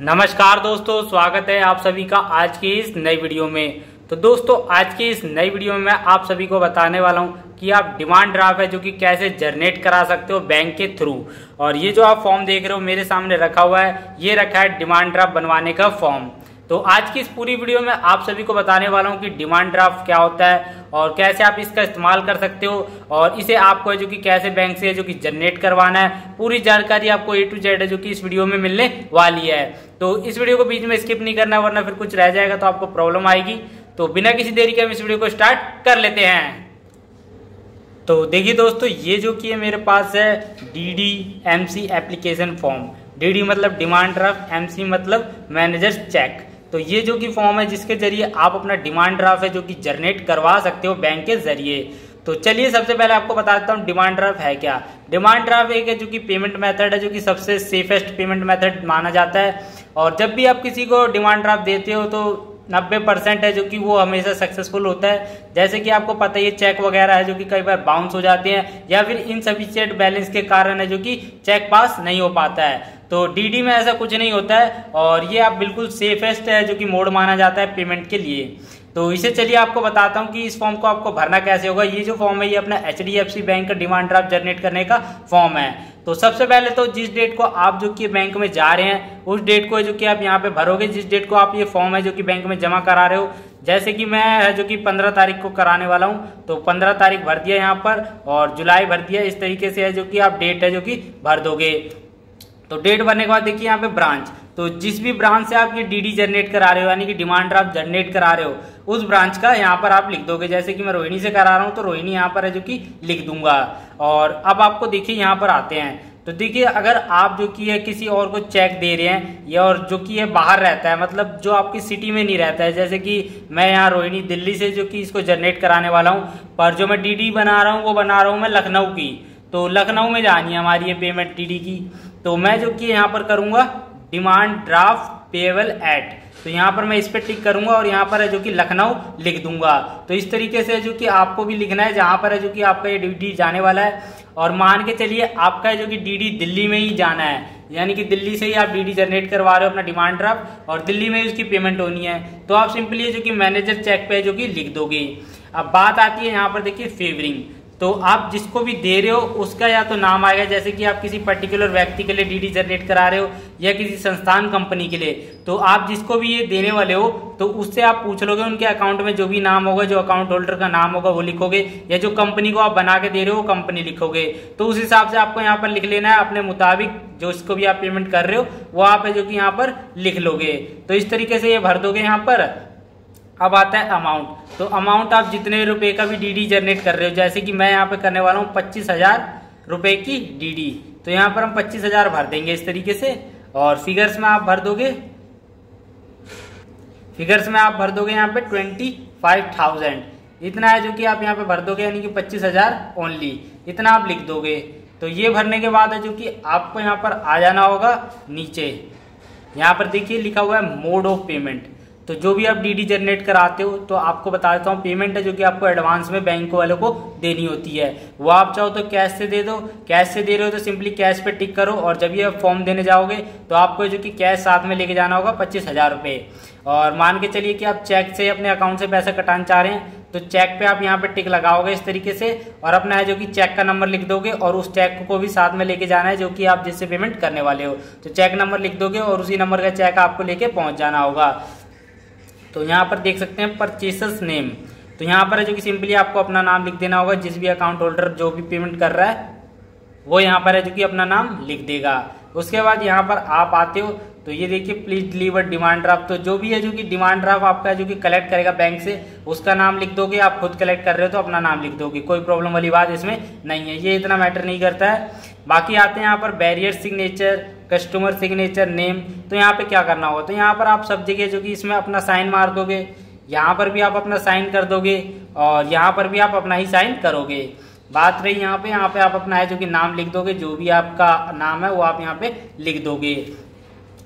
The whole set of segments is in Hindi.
नमस्कार दोस्तों, स्वागत है आप सभी का आज की इस नई वीडियो में। तो दोस्तों, आज की इस नई वीडियो में मैं आप सभी को बताने वाला हूँ कि आप डिमांड ड्राफ्ट है जो कि कैसे जनरेट करा सकते हो बैंक के थ्रू। और ये जो आप फॉर्म देख रहे हो, मेरे सामने रखा हुआ है, ये रखा है डिमांड ड्राफ्ट बनवाने का फॉर्म। तो आज की इस पूरी वीडियो में आप सभी को बताने वाला हूँ कि डिमांड ड्राफ्ट क्या होता है और कैसे आप इसका इस्तेमाल कर सकते हो और इसे आपको जो कि कैसे बैंक से जो कि जनरेट करवाना है। पूरी जानकारी आपको ए टू जेड है जो कि इस वीडियो में मिलने वाली है। तो इस वीडियो को बीच में स्किप नहीं करना, वरना फिर कुछ रह जाएगा तो आपको प्रॉब्लम आएगी। तो बिना किसी देरी के हम इस वीडियो को स्टार्ट कर लेते हैं। तो देखिए दोस्तों, ये जो कि है मेरे पास है D D M C application form D D मतलब डिमांड ड्राफ्ट एम सी मतलब मैनेजर चेक। तो ये जो कि फॉर्म है, जिसके ज़रिए आप अपना डिमांड ड्राफ्ट है, जो कि जनरेट करवा सकते हो बैंक के ज़रिए। तो चलिए सबसे पहले आपको बता देता हूँ डिमांड ड्राफ्ट है क्या? डिमांड ड्राफ्ट एक है जो कि पेमेंट मेथड है, जो कि सबसे सेफेस्ट पेमेंट मेथड माना जाता है। और जब भी आप किसी को डिमांड ड्राफ्ट देते हो तो नब्बे परसेंट है जो कि वो हमेशा सक्सेसफुल होता है। जैसे कि आपको पता है चेक वगैरह है, जो कि कई बार बाउंस हो जाते हैं, या फिर इनसफिशियंट बैलेंस के कारण है जो कि चेक पास नहीं हो पाता है। तो डीडी में ऐसा कुछ नहीं होता है और ये आप बिल्कुल सेफेस्ट है जो कि मोड माना जाता है पेमेंट के लिए। तो इसे चलिए आपको बताता हूँ कि इस फॉर्म को आपको भरना कैसे होगा। ये जो फॉर्म है, ये अपना एचडीएफसी बैंक का डिमांड ड्राफ्ट जनरेट करने का फॉर्म है। तो सबसे पहले तो जिस डेट को आप जो कि बैंक में जा रहे हैं, उस डेट को जो कि आप यहाँ पे भरोगे, जिस डेट को आप ये फॉर्म है जो कि बैंक में जमा करा रहे हो। जैसे कि मैं है जो कि पंद्रह तारीख को कराने वाला हूँ तो पंद्रह तारीख भर दिया यहाँ पर और जुलाई भर दिया। इस तरीके से है जो कि आप डेट है जो कि भर दोगे। तो डेट बनने के बाद देखिए यहाँ पे ब्रांच तो जिस भी ब्रांच से आप ये डीडी जनरेट करा रहे हो, यानी कि डिमांड ड्राफ्ट जनरेट करा रहे हो, उस ब्रांच का यहाँ पर आप लिख दोगे। जैसे कि मैं रोहिणी से करा रहा हूँ तो रोहिणी यहाँ पर है जो कि लिख दूँगा। और अब आपको देखिए यहाँ पर आते हैं। तो देखिए, अगर आप जो कि है किसी और को चेक दे रहे हैं, या और जो कि है बाहर रहता है मतलब जो आपकी सिटी में नहीं रहता है, जैसे कि मैं यहाँ रोहिणी दिल्ली से जो कि इसको जनरेट कराने वाला हूँ, पर जो मैं डीडी बना रहा हूँ, वो बना रहा हूँ मैं लखनऊ की। तो लखनऊ में जानी है हमारी ये पेमेंट डी की। तो मैं जो कि यहाँ पर करूँगा डिमांड ड्राफ्ट पेबल एट तो यहाँ पर मैं इस पर टिक करूँगा और यहाँ पर है जो कि लखनऊ लिख दूँगा। तो इस तरीके से जो कि आपको भी लिखना है, जहाँ पर है जो कि आपका ये डी जाने वाला है। और मान के चलिए, आपका जो कि डीडी दिल्ली में ही जाना है। यानी कि दिल्ली से ही आप डीडी जनरेट करवा रहे हो अपना डिमांड ड्राफ्ट और दिल्ली में ही उसकी पेमेंट होनी है। तो आप सिंपली जो कि मैनेजर चेक पे जो कि लिख दोगे। अब बात आती है यहाँ पर देखिए फेवरिंग तो आप जिसको भी दे रहे हो, उसका या तो नाम आएगा, जैसे कि आप किसी पर्टिकुलर व्यक्ति के लिए डीडी जनरेट करा रहे हो, या किसी संस्थान कंपनी के लिए। तो आप जिसको भी ये देने वाले हो तो उससे आप पूछ लोगे, उनके अकाउंट में जो भी नाम होगा, जो अकाउंट होल्डर का नाम होगा, वो लिखोगे, या जो कंपनी को आप बना के दे रहे हो कंपनी लिखोगे। तो उस हिसाब से आपको यहाँ पर लिख लेना है, अपने मुताबिक जो इसको भी आप पेमेंट कर रहे हो, वो आप है जो कि यहाँ पर लिख लोगे। तो इस तरीके से ये भर दोगे यहाँ पर। अब आता है अमाउंट तो अमाउंट आप जितने रुपए का भी डीडी जनरेट कर रहे हो, जैसे कि मैं यहाँ पे करने वाला हूँ पच्चीस हज़ार रुपए की डीडी तो यहाँ पर हम पच्चीस हज़ार भर देंगे इस तरीके से। और फिगर्स में आप भर दोगे फिगर्स में आप भर दोगे यहाँ पे ट्वेंटी फाइव थाउज़ेंड इतना है जो कि आप यहाँ पे भर दोगे, यानी कि पच्चीस हज़ार ओनली इतना आप लिख दोगे। तो ये भरने के बाद है जो कि आपको यहाँ पर आ जाना होगा नीचे। यहाँ पर देखिए लिखा हुआ है मोड ऑफ़ पेमेंट तो जो भी आप डीडी जनरेट कराते हो तो आपको बता देता हूँ पेमेंट है जो कि आपको एडवांस में बैंक वालों को देनी होती है। वो आप चाहो तो कैश से दे दो। कैश से दे रहे हो तो सिंपली कैश पे टिक करो और जब ये फॉर्म देने जाओगे तो आपको जो कि कैश साथ में लेके जाना होगा, पच्चीस हज़ार रुपये और मान के चलिए कि आप चेक से अपने अकाउंट से पैसा कटाना चाह रहे हैं तो चेक पे आप यहाँ पे टिक लगाओगे इस तरीके से और अपना है जो कि चेक का नंबर लिख दोगे और उस चेक को भी साथ में लेके जाना है जो कि आप जिससे पेमेंट करने वाले हो। तो चेक नंबर लिख दोगे और उसी नंबर का चेक आपको लेके पहुँच जाना होगा। तो यहाँ पर देख सकते हैं परचेसर्स नेम तो यहाँ पर है जो कि सिंपली आपको अपना नाम लिख देना होगा, जिस भी अकाउंट होल्डर जो भी पेमेंट कर रहा है, वो यहाँ पर है जो कि अपना नाम लिख देगा। उसके बाद यहाँ पर आप आते हो तो ये देखिए प्लीज़ डिलीवर डिमांड ड्राफ्ट तो जो भी है जो कि डिमांड ड्राफ्ट आपका जो कि कलेक्ट करेगा बैंक से, उसका नाम लिख दोगे, आप खुद कलेक्ट कर रहे हो तो अपना नाम लिख दोगे। कोई प्रॉब्लम वाली बात इसमें नहीं है। ये इतना मैटर नहीं करता है। बाकी आते हैं यहाँ पर bearer signature customer signature name तो यहाँ पे क्या करना होगा? तो यहाँ पर आप सब जगह जो कि इसमें अपना साइन मार दोगे, यहाँ पर भी आप अपना साइन कर दोगे, और यहाँ पर भी आप अपना ही साइन करोगे। बात रही यहाँ पे यहाँ पे आप अपना है जो कि नाम लिख दोगे, जो भी आपका नाम है वो आप यहाँ पे लिख दोगे।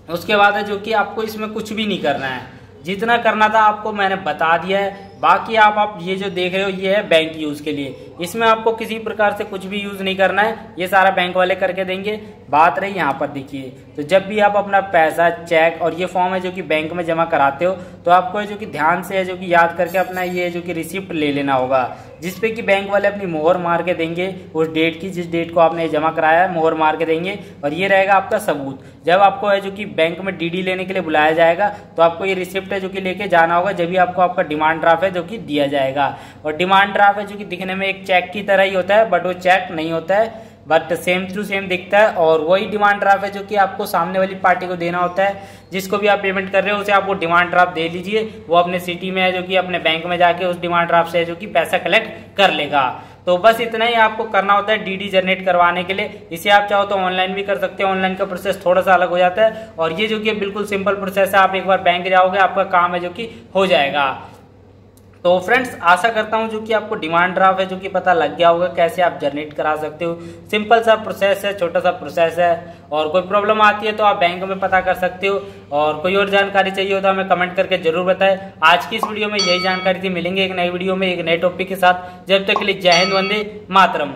उसके बाद है जो कि आपको इसमें कुछ भी नहीं करना है। जितना करना था आपको मैंने बता दिया है। बाकी आप आप ये जो देख रहे हो, ये है बैंक यूज़ के लिए। इसमें आपको किसी प्रकार से कुछ भी यूज़ नहीं करना है। ये सारा बैंक वाले करके देंगे। बात रही यहाँ पर देखिए तो जब भी आप अपना पैसा चेक और ये फॉर्म है जो कि बैंक में जमा कराते हो तो आपको जो कि ध्यान से है जो कि याद करके अपना ये जो कि रिसिप्ट ले लेना होगा जिसपे कि बैंक वाले अपनी मोहर मार के देंगे, उस डेट की, जिस डेट को आपने जमा कराया है मोहर मार के देंगे, और ये रहेगा आपका सबूत। जब आपको है जो कि बैंक में डीडी लेने के लिए बुलाया जाएगा तो आपको ये रिसिप्ट है जो कि लेके जाना होगा, जब भी आपको आपका डिमांड ड्राफ्ट है जो कि दिया जाएगा। और डिमांड ड्राफ्ट है जो कि दिखने में एक चेक की तरह ही होता है बट वो चेक नहीं होता है। बट सेम टू सेम दिखता है और वही डिमांड ड्राफ्ट है जो कि आपको सामने वाली पार्टी को देना होता है। जिसको भी आप पेमेंट कर रहे हो, उसे आप वो डिमांड ड्राफ्ट दे लीजिए। वो अपने सिटी में है जो कि अपने बैंक में जाके उस डिमांड ड्राफ्ट से जो कि पैसा कलेक्ट कर लेगा। तो बस इतना ही आपको करना होता है डीडी जनरेट करवाने के लिए। इसे आप चाहो तो ऑनलाइन भी कर सकते हैं। ऑनलाइन का प्रोसेस थोड़ा सा अलग हो जाता है। और ये जो कि बिल्कुल सिंपल प्रोसेस है, आप एक बार बैंक जाओगे, आपका काम है जो कि हो जाएगा। तो फ्रेंड्स आशा करता हूँ जो कि आपको डिमांड ड्राफ्ट है, जो कि पता लग गया होगा कैसे आप जनरेट करा सकते हो। सिंपल सा प्रोसेस है, छोटा सा प्रोसेस है। और कोई प्रॉब्लम आती है तो आप बैंक में पता कर सकते हो। और कोई और जानकारी चाहिए हो तो हमें कमेंट करके ज़रूर बताएँ। आज की इस वीडियो में यही जानकारी थी। मिलेंगे एक नई वीडियो में एक नए टॉपिक के साथ। जब तक के लिए जय हिंद, वंदे मातरम।